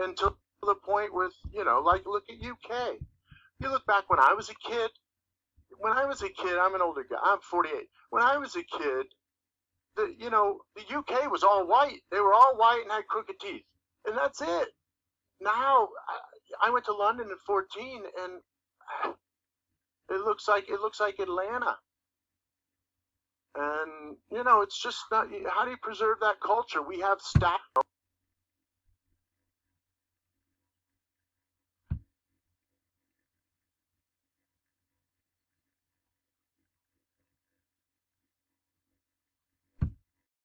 until the point with you know, like look at UK. You look back when I was a kid. When I was a kid, I'm an older guy. I'm 48. When I was a kid, the you know the UK was all white. They were all white and had crooked teeth, and that's it. Now I, I went to London at 14, and it looks like it looks like Atlanta. And you know, it's just not. How do you preserve that culture? We have staff